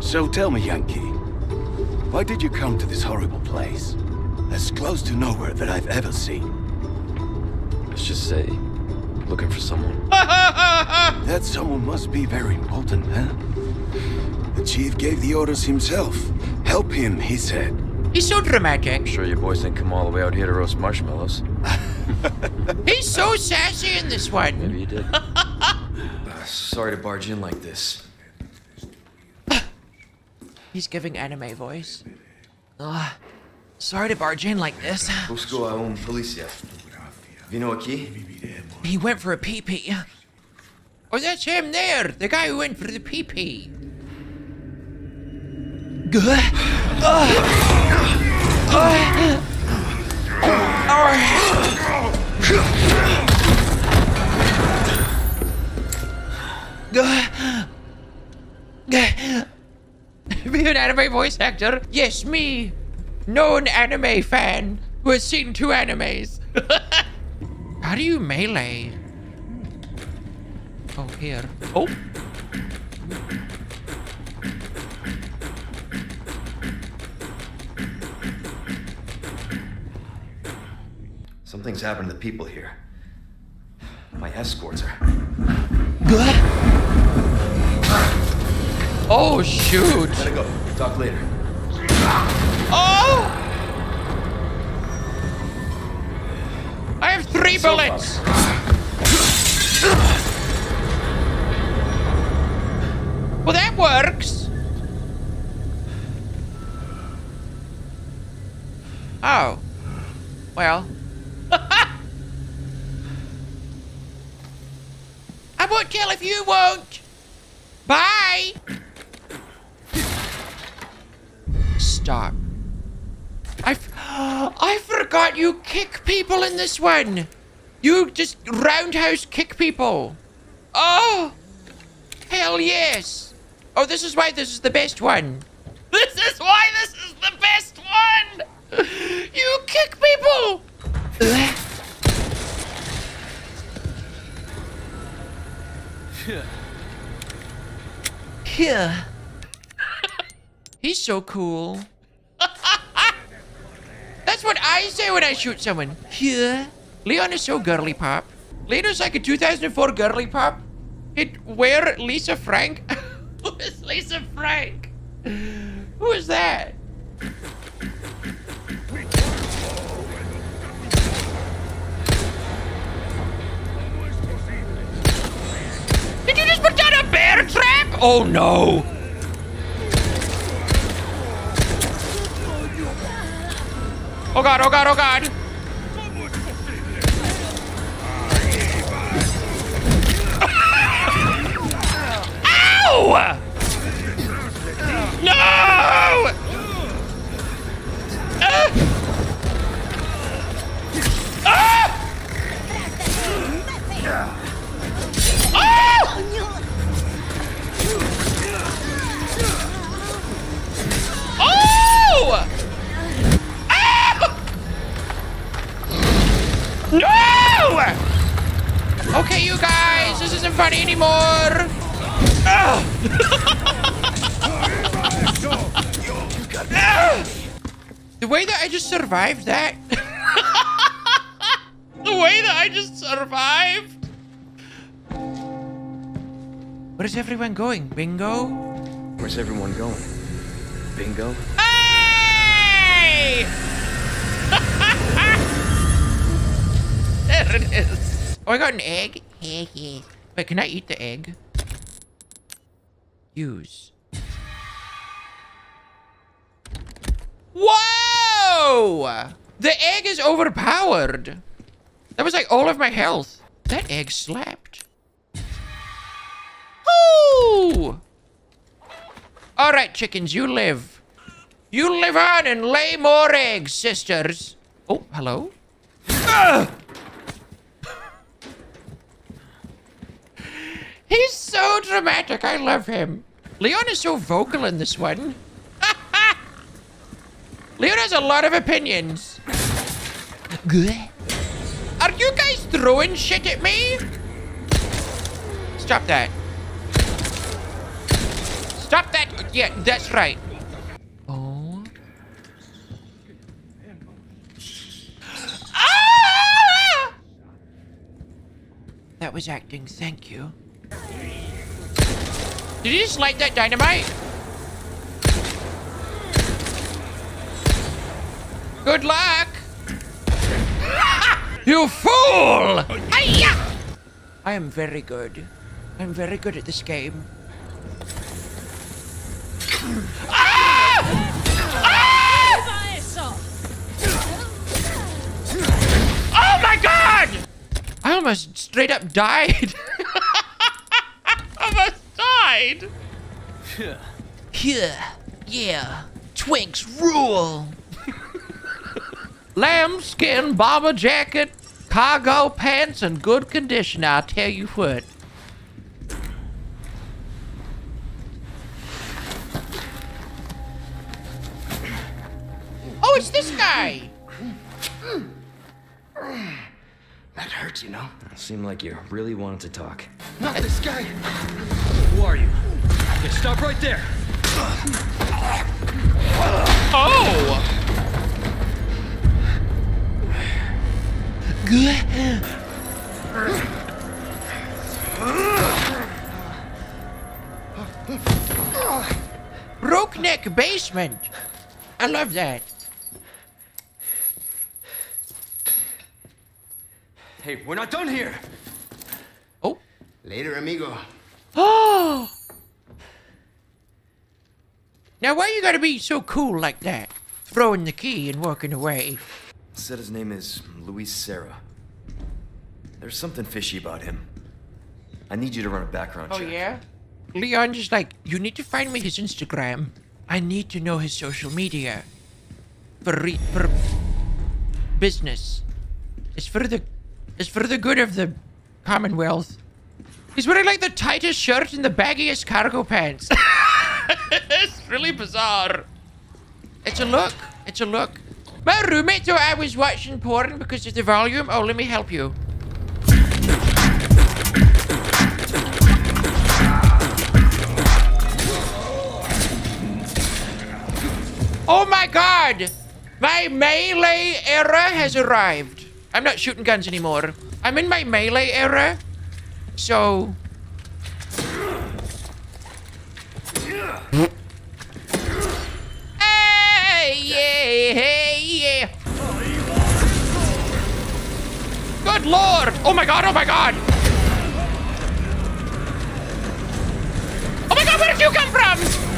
So tell me, Yankee, why did you come to this horrible place? As close to nowhere that I've ever seen. Let's just say, looking for someone. That someone must be very important, huh? The chief gave the orders himself. Help him, he said. He's so dramatic. I'm Sure your boys didn't come all the way out here to roast marshmallows. He's so sassy in this one. Maybe you did. Uh, sorry to barge in like this. He's giving anime voice. Ugh. Sorry to barge in like this. He went for a pee-pee. Oh, that's him there. The guy who went for the pee-pee. Good. Be an anime voice actor? Yes, me. Known anime fan who has seen two animes. How do you melee? Oh, here. Oh. Something's happened to the people here. My escorts are. Oh, shoot. Gotta go. Talk later. Oh! I have three So bullets. Well, that works. Oh. Well. I won't kill if you won't. Bye. Stop. I, f- I forgot you kick people in this one. You just roundhouse kick people. Oh, hell yes. Oh, this is why this is the best one. This is why this is the best one. You kick people. Here. He's so cool. That's what I say when I shoot someone. Yeah. Leon is so girly pop. Leon's like a 2004 girly pop. It where Lisa Frank? Who is Lisa Frank? Who is that? Did you just put down a bear trap? Oh no. Oh god, oh survived that. the way that I just survived. Where is everyone going? Bingo? Where's everyone going? Bingo? Hey! there it is. Oh, I got an egg. Wait, can I eat the egg? Use. Whoa! The egg is overpowered. That was like all of my health. That egg slapped. Ooh! All right, chickens, you live. You live on and lay more eggs, sisters. Oh, hello? He's so dramatic. I love him. Leon is so vocal in this one. Leon has a lot of opinions. Are you guys throwing shit at me? Stop that. Stop that. Yeah, that's right. Oh. Ah! That was acting, thank you. Did you just light that dynamite? Good luck! you fool! Hi-ya! I am very good. I'm very good at this game. Oh my god! I almost straight up died. almost died. Yeah. Yeah. Twinks rule. Lambskin bomber jacket, cargo pants, and good condition, I'll tell you what. Oh, it's this guy! That hurts, you know? Seemed like you really wanted to talk. Not this guy! Who are you? Okay, stop right there! Oh! Broke neck basement. I love that. Hey, we're not done here! Oh. Later, amigo. Oh. Now, why you gotta be so cool like that? Throwing the key and walking away. Said his name is Luis Serra. There's something fishy about him. I need you to run a background Oh, check. Oh, yeah? Leon just like, you need to find me his Instagram. I need to know his social media. For re- for business. It's for the it's for the good of the Commonwealth. He's wearing like the tightest shirt and the baggiest cargo pants. it's really bizarre. It's a look. It's a look. My roommate thought I was watching porn because of the volume. Oh, let me help you. Oh my god! My melee era has arrived. I'm not shooting guns anymore. I'm in my melee era. So. Hey, yeah, hey, yeah. Good lord! Oh my god, oh my god! Oh my god, where did you come from?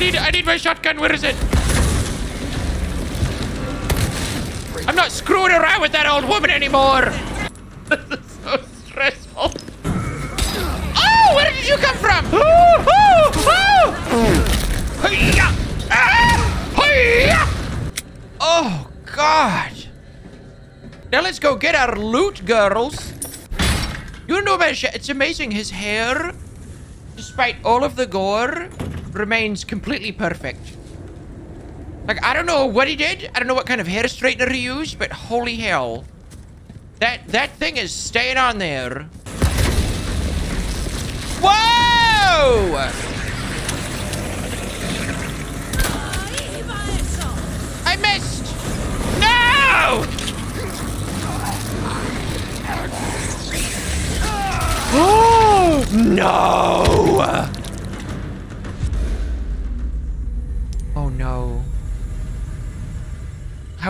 Need I need my shotgun. Where is it? I'm not screwing around with that old woman anymore. this is so stressful. Oh, where did you come from? Ah! Oh God! Now let's go get our loot, girls. You know shit. It's amazing. His hair, despite all of the gore, remains completely perfect. Like, I don't know what he did. I don't know what kind of hair straightener he used, but holy hell. That, that thing is staying on there. Whoa!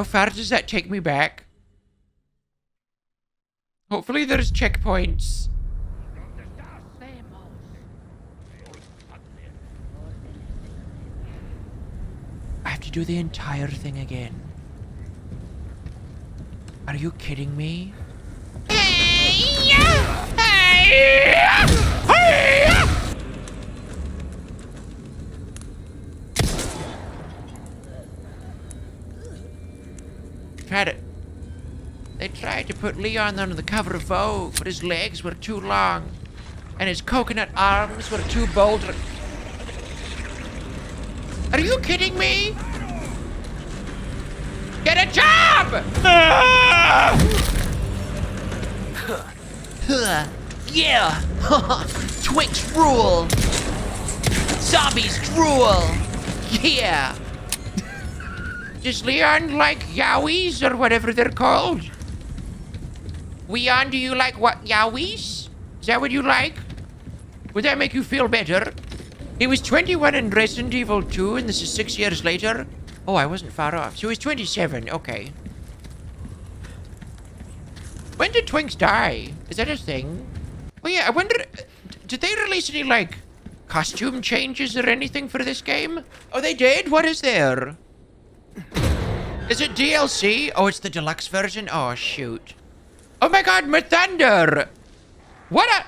How far does that take me back? Hopefully there's checkpoints. I have to do the entire thing again. Are you kidding me? Try to... They tried to put Leon under the cover of Vogue, but his legs were too long, and his coconut arms were too bold. Are you kidding me? Get a job! Yeah! Twinks rule! Zombies drool! Yeah! Does Leon like yowies or whatever they're called? Leon, do you like what yowies? Is that what you like? Would that make you feel better? He was 21 in Resident Evil 2, and this is six years later. Oh, I wasn't far off. So he's 27. Okay. When did Twinks die? Is that a thing? Oh yeah, I wonder. Did they release any like costume changes or anything for this game? Oh, they did. What is there? Is it DLC? Oh, it's the deluxe version. Oh shoot. Oh my God, my Thunder! What a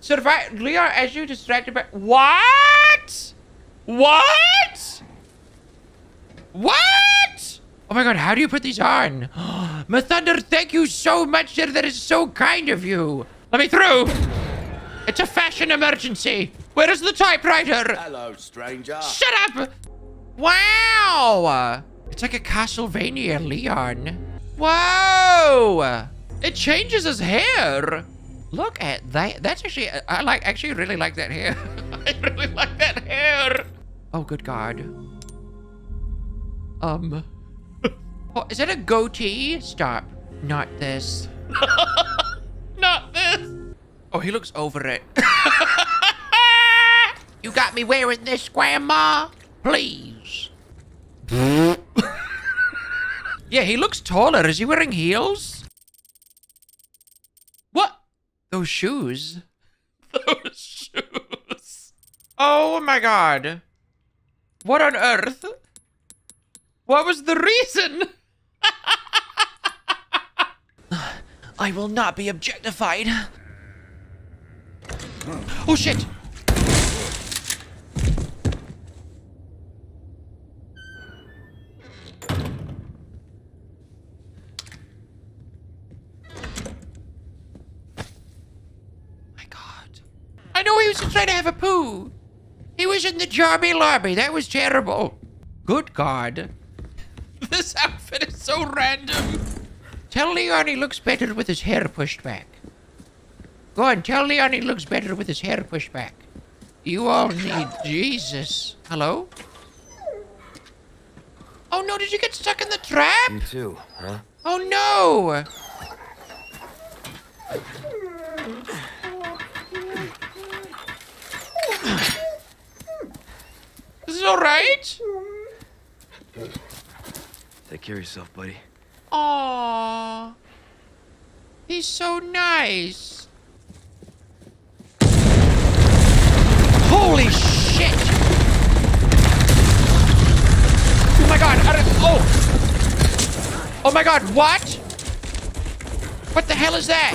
survive, Leon, as you distracted by what? What? What? Oh my God, how do you put these on? my Thunder, thank you so much, sir. That is so kind of you. Let me through. It's a fashion emergency. Where is the typewriter? Hello, stranger. Shut up! Wow! It's like a Castlevania Leon. Whoa! It changes his hair. Look at that. That's actually, I like, actually really like that hair. I really like that hair. Oh, good God. Um. Oh, is that a goatee? Stop. Not this. Not this. Oh, he looks over it. you got me wearing this, Grandma? Please. yeah, he looks taller. Is he wearing heels? What? Those shoes? Those shoes. Oh my god. What on earth? What was the reason? I will not be objectified. Oh shit! Have a poo. He was in the Jarby lobby. That was terrible. Good god. This outfit is so random. Tell Leon he looks better with his hair pushed back. Go on, tell Leon he looks better with his hair pushed back. You all need Jesus. Hello? Oh no, did you get stuck in the trap? You too, huh? Oh no! Is alright? Take care of yourself, buddy. Aww. He's so nice. Holy shit! Oh my god, I don't, oh! Oh my god, what? What the hell is that?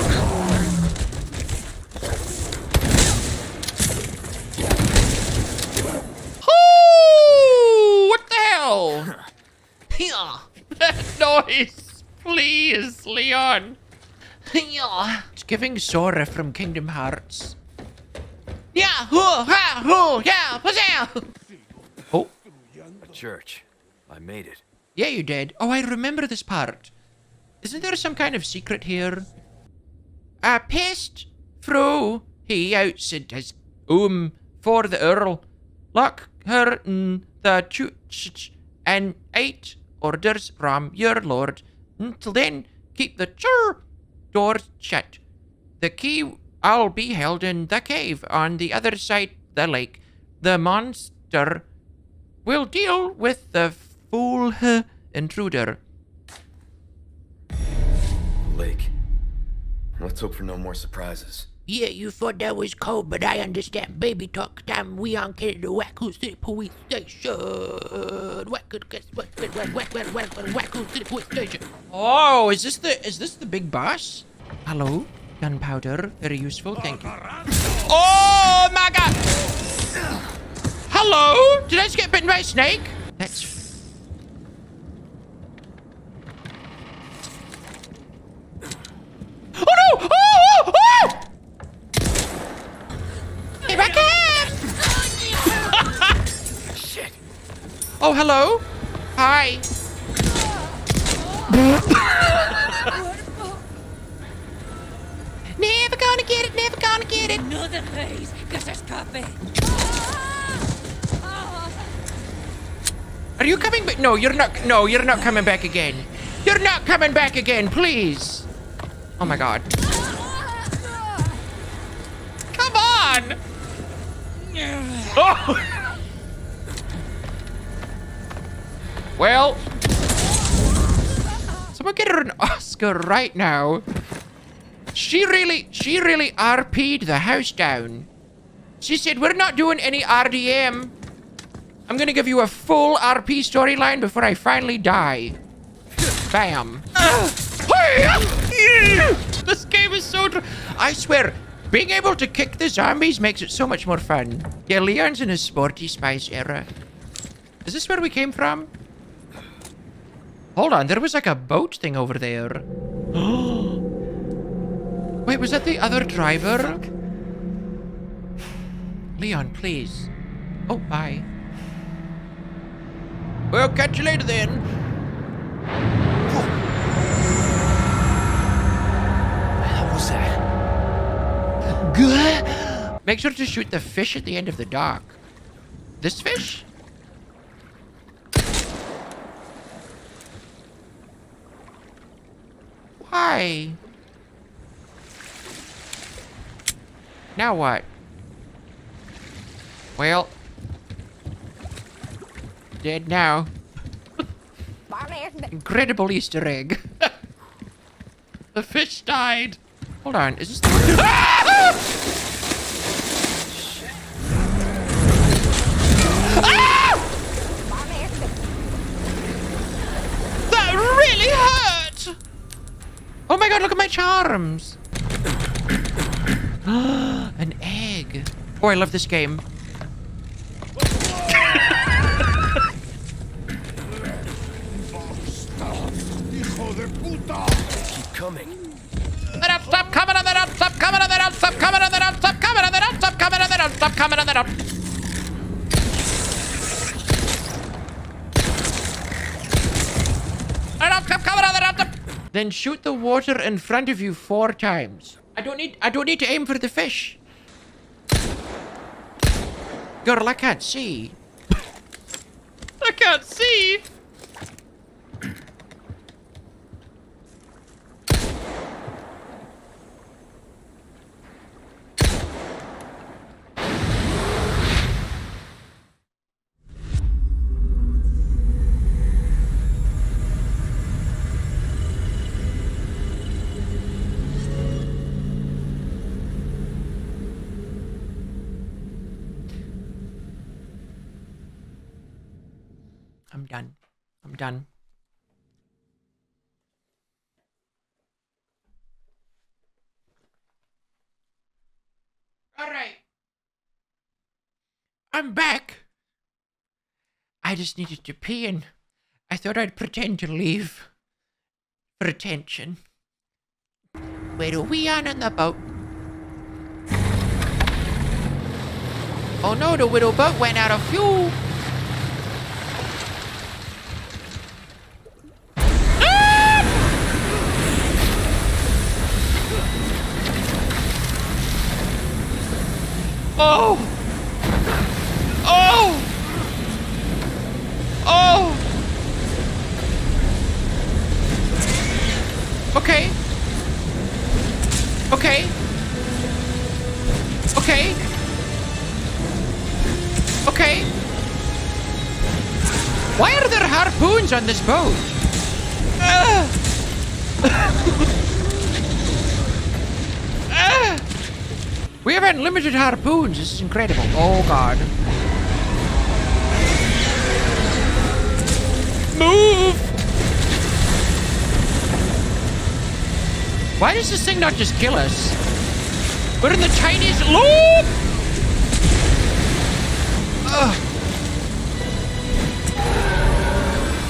Ooh, what the hell? Yeah. That noise! Please, Leon. Yeah. It's giving Sora from Kingdom Hearts. Yeah, hoo, ha, hoo, yeah, huzzah! Oh, A church. I made it. yeah, you did. Oh, I remember this part. Isn't there some kind of secret here? I pissed through he outside his um for the Earl. Lock her in the church and eight orders from your lord. Until then, keep the chur doors shut. The key I'll be held in the cave on the other side the lake. The monster will deal with the fool intruder. Lake. Let's hope for no more surprises. Yeah, you thought that was cold, but I understand. Baby talk time. Leon Kennedy to Wacko City Police Station. Wacko, guess what? Wack, wack, wack, wack, wack, Wacko City Police Station. Oh, is this the is this the big boss? Hello, gunpowder. Very useful. Thank you. Oh my god! Hello? Did I just get bitten by a snake? That's. Oh, oh, oh, Shit. Oh, hello. Hi. never gonna get it, never gonna get it. Another place, cause there's coffee. Are you coming back? No, you're not. No, you're not coming back again. You're not coming back again, please. Oh my god. Well. Someone get her an Oscar right now. She really, she really RP'd the house down. She said, we're not doing any RDM. I'm gonna give you a full RP storyline before I finally die. Bam. this game is so... I swear, being able to kick the zombies makes it so much more fun. Yeah, Leon's in his sporty spice era. Is this where we came from? Hold on, there was like a boat thing over there. Wait, was that the other driver? Leon, please. Oh, bye. Well, catch you later then. What was that? Make sure to shoot the fish at the end of the dock. This fish? Why? Now what? Well, dead now. Incredible Easter egg. the fish died. Hold on, is this the Ah! That really hurt! Oh my god, look at my charms! An egg. Oh, I love this game. Keep coming. They don't stop coming and they don't stop coming and they don't stop coming and they don't stop coming and they don't stop coming and they don't stop coming and they don't. They don't stop coming and they don't stop. Then shoot the water in front of you four times. I don't need. I don't need to aim for the fish. Girl, I can't see. I can't see. I'm done. I'm done. All right. I'm back. I just needed to pee and I thought I'd pretend to leave for attention. Where are we on in the boat? Oh no, the little boat went out of fuel. Oh! Oh! Oh! Okay. Okay. Okay. Okay. Why are there harpoons on this boat? Ah! Ah! We have unlimited harpoons. This is incredible. Oh, God. Move! Why does this thing not just kill us? We're in the Chinese loop! Ugh.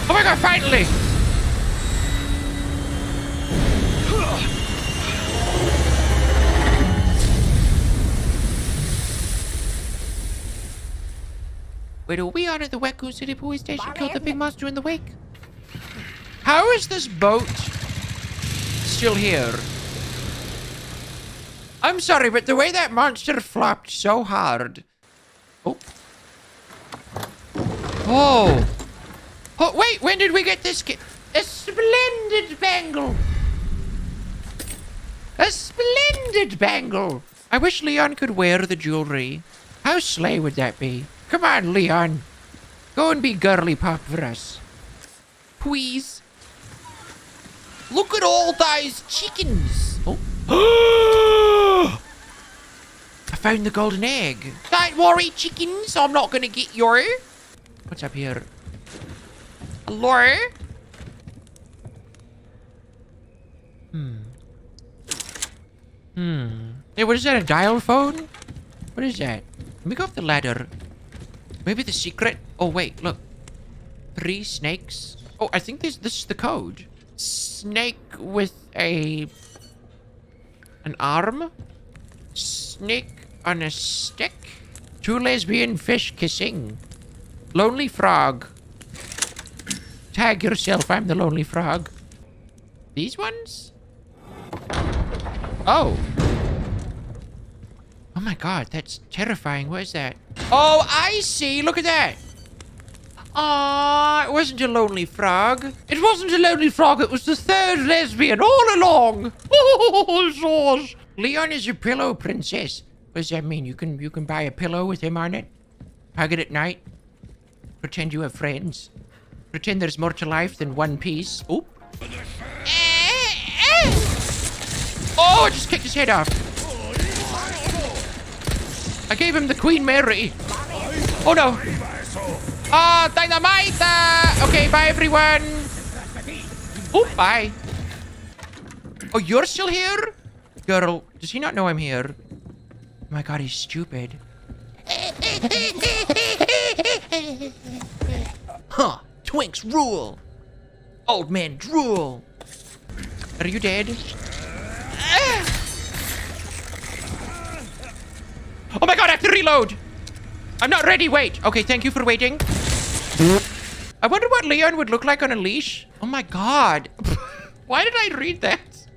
Oh my god, finally! Wait, are we on at the Wacko City police station killed the big monster in the wake? How is this boat still here? I'm sorry, but the way that monster flopped so hard. Oh. Oh. Oh, wait, when did we get this kit? A splendid bangle. A splendid bangle. I wish Leon could wear the jewelry. How slay would that be? Come on, Leon. Go and be girly pop for us. Please. Look at all those chickens. Oh. I found the golden egg. Don't worry, chickens. I'm not going to get you. What's up here? Hello? Hmm. Hmm. Hey, what is that? A dial phone? What is that? Let me go up the ladder. Maybe the secret? Oh, wait, look. Three snakes. Oh, I think this this is the code. Snake with a... An arm? Snake on a stick? Two lesbian fish kissing. Lonely frog. Tag yourself, I'm the lonely frog. These ones? Oh. Oh my god, that's terrifying. What is that? Oh, I see. Look at that. Ah, it wasn't a lonely frog. It wasn't a lonely frog. It was the third lesbian all along. Oh, George. Leon is your pillow princess. What does that mean? You can you can buy a pillow with him on it, hug it at night, pretend you have friends, pretend there's more to life than one piece. Oh. Oh, I just kicked his head off. I gave him the Queen Mary. Oh no. Ah, dynamite! Uh, okay, bye everyone. Oh, bye. Oh, you're still here? Girl, does he not know I'm here? Oh my god, he's stupid. huh, Twinks rule. Old man drool. Are you dead? Oh my god, I have to reload! I'm not ready, wait. Okay, thank you for waiting. I wonder what Leon would look like on a leash. Oh my god. Why did I read that?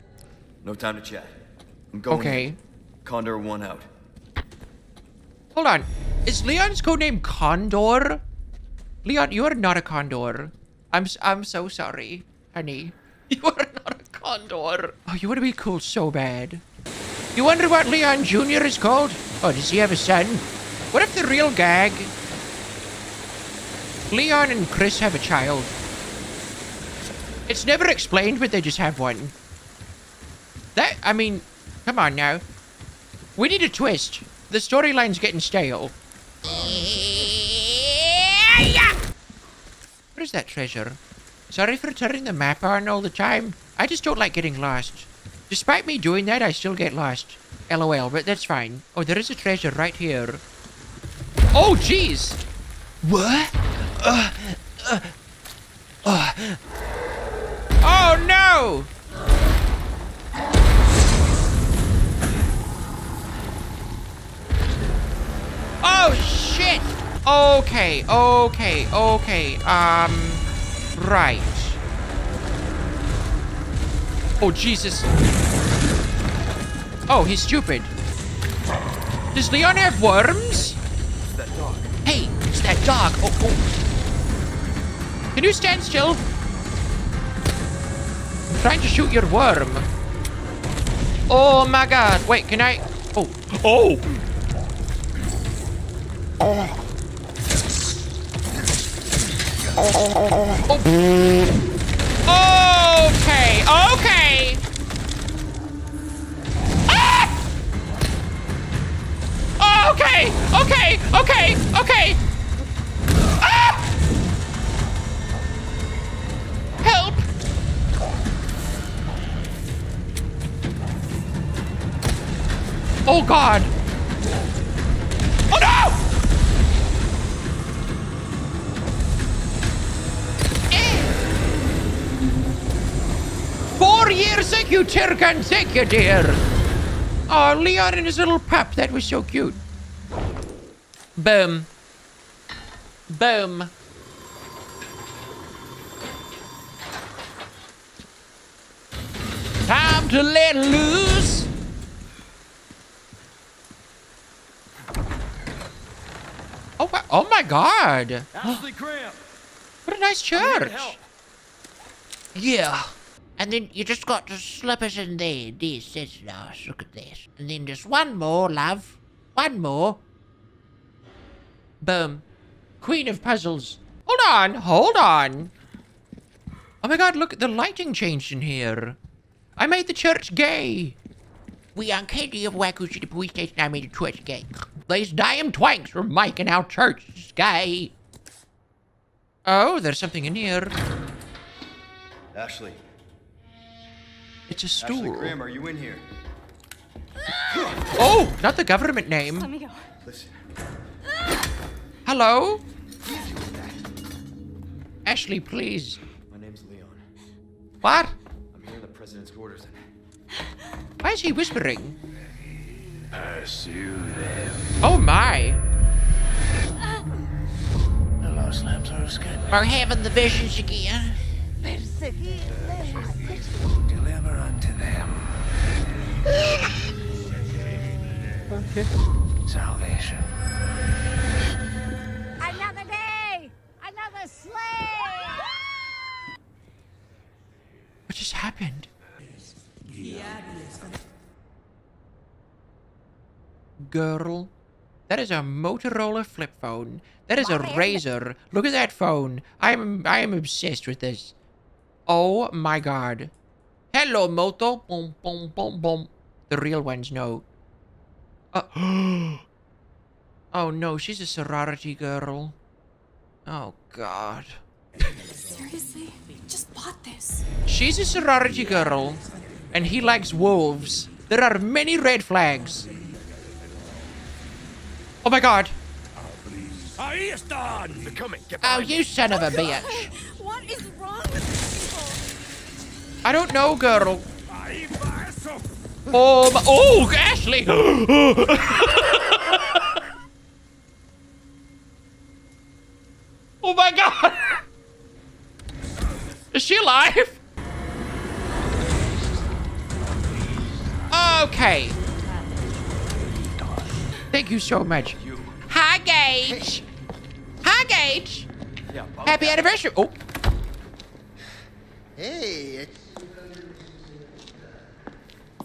No time to chat. I'm going. Okay. Condor one out. Hold on. Is Leon's codename Condor? Leon, you are not a condor. I'm I'm so sorry, honey. You are not a condor. Oh, you want to be cool so bad. You wonder what Leon Jr. is called? Oh, does he have a son? What if the real gag? Leon and Chris have a child. It's never explained, but they just have one. That, I mean, come on now. We need a twist. The storyline's getting stale. What is that treasure? Sorry for turning the map on all the time. I just don't like getting lost. Despite me doing that, I still get lost. LOL, but that's fine. Oh, there is a treasure right here. Oh, jeez! What? Uh, uh, uh. Oh, no! Oh, shit! Okay, okay, okay. Um, right. Oh, Jesus. Oh, he's stupid. Does Leon have worms? It's that dog. Hey, it's that dog. Oh, oh. Can you stand still? I'm trying to shoot your worm. Oh my god. Wait, can I? Oh. Oh! Oh. Okay, okay. Okay, okay, okay, okay. Ah! Help! Oh God! Oh no! Four years, you, dear. Oh, Leon and his little pup, that was so cute. Boom. Boom. Time to let loose. Oh, wa- oh my god. What a nice I'm here to church. Yeah. And then you just got to slip it in there. This, that's nice. Look at this. And then just one more, love. One more. Boom. Queen of puzzles. Hold on, hold on. Oh my god, look, at the lighting changed in here. I made the church gay. We on Katie of Wacko City Police Station. I made a choice gay. These damn twanks are making our church gay. Oh, there's something in here. Ashley. It's a stool. Ashley. Graham, are you in here? Oh, not the government name. Let me go. Listen. Hello? Ashley, please. My name's Leon. What? I'm here in the president's orders. And Why is he whispering? Pursue them. Oh my. The lost lambs are escaping. We're having the visions again. Deliver unto them. Salvation. Another day! Another slave! What just happened? Girl, that is a Motorola flip phone. That is a Mine. Razr. Look at that phone. I am I am obsessed with this. Oh my god. Hello, Moto. Boom, boom, boom, boom. The real ones know. Uh, oh no, she's a sorority girl. Oh god. Seriously? Just bought this. She's a sorority girl, and he likes wolves. There are many red flags. Oh my god. They're coming. Get Oh, you son of a bitch. What is wrong with people? I don't know, girl. Oh, my- oh, Ashley. oh my god. Is she alive? Okay. Thank you so much. Hi, Gage. Hi, Gage. Happy anniversary. Oh, Hey, it's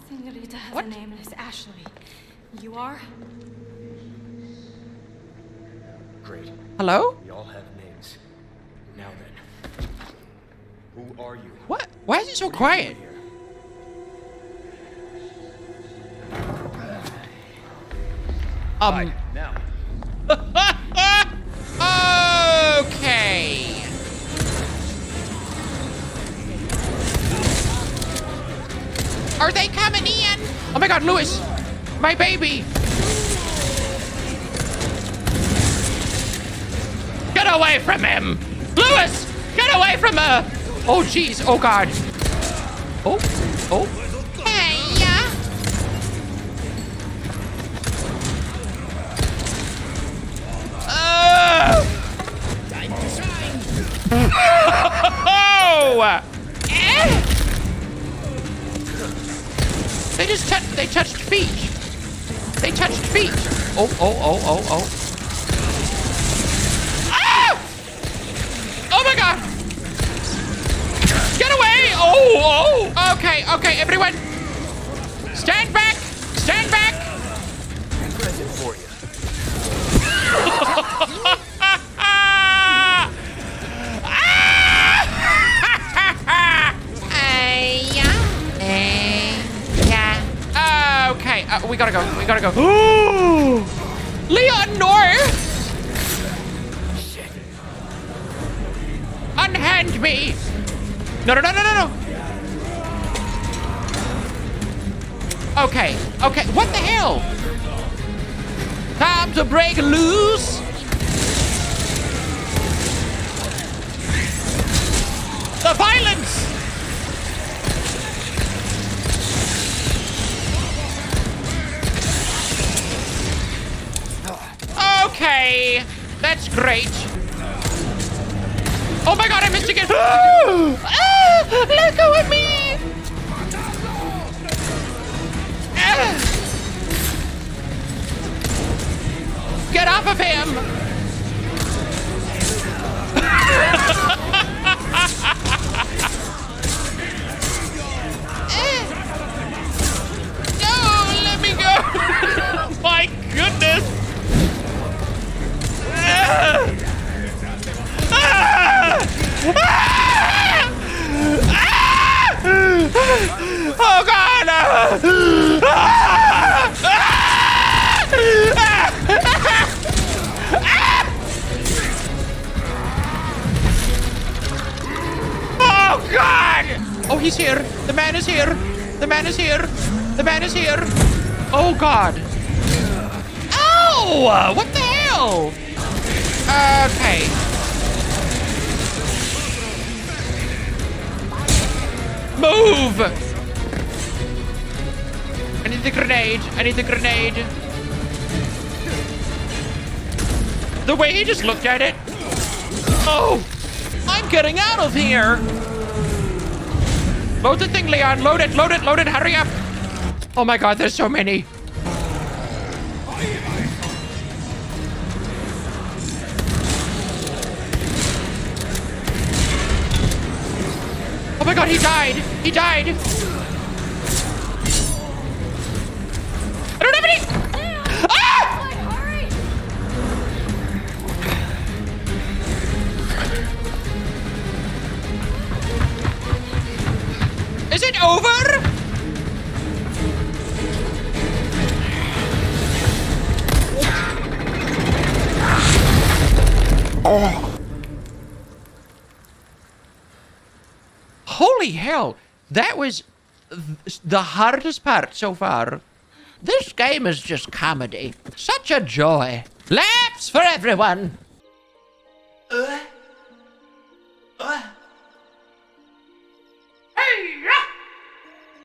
Senorita has What? a name and it's Ashley. You are? Great. hello? We all have names. Now then. Who are you? What? Why is it so quiet? Um. Now. okay. Are they coming in? Oh my god, Luis! My baby! Get away from him! Luis! Get away from her! Oh jeez, oh god. Oh, oh. Hey, yeah. Oh! Oh! Eh? They just touched. They touched feet. They touched feet. Oh! Oh! Oh! Oh! Oh! Oh! Everyone, stand back! Stand back! Present for you. Okay, uh, we gotta go. We gotta go. Leon, no! Unhand me! No, no, no, no, no, no! Okay, okay, what the hell? Time to break loose! The violence! Okay, that's great. Oh my god, I missed again. ah, go of me. Get off of him. What the hell? Okay. Move! I need the grenade. I need the grenade. The way he just looked at it. Oh! I'm getting out of here! Load the thing, Leon. Load it, load it, load it. Hurry up. Oh my god, there's so many. My god, he died. He died. I don't have any. Ah! Is it over? Holy hell? That was the hardest part so far. This game is just comedy. Such a joy. Laps for everyone. Uh. Uh. Hey, yeah.